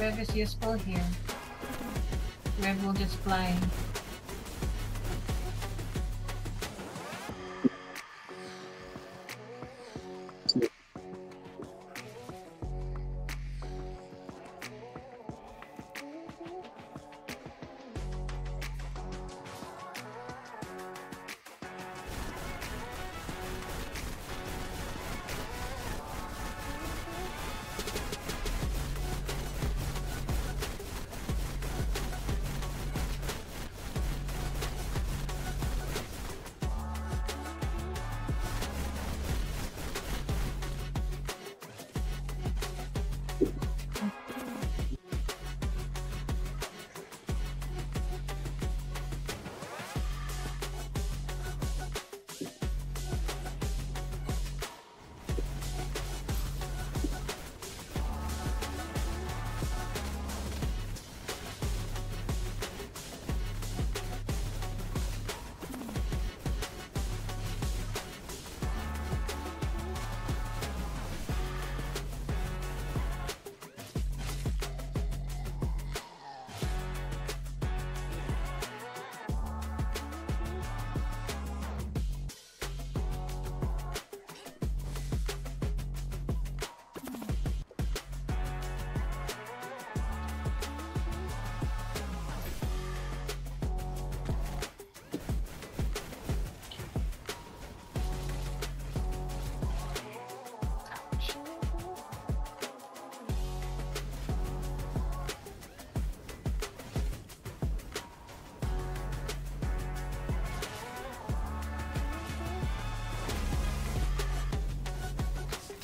Rev is useful here. Rev will just fly.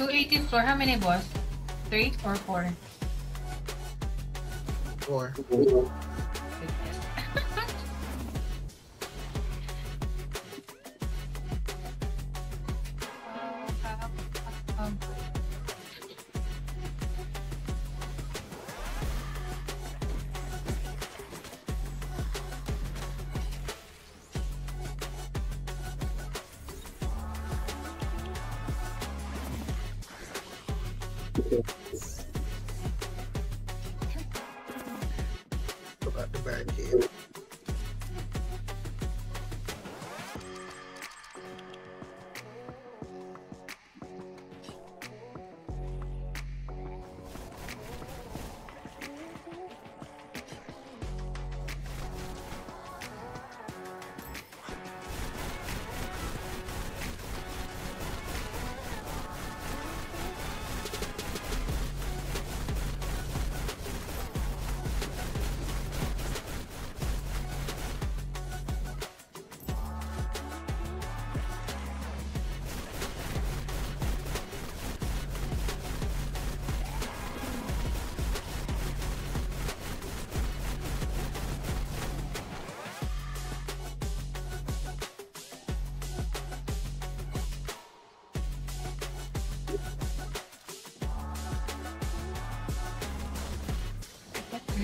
218 floor, how many boss? Three or four? Four. um, um, um. About the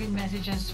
messages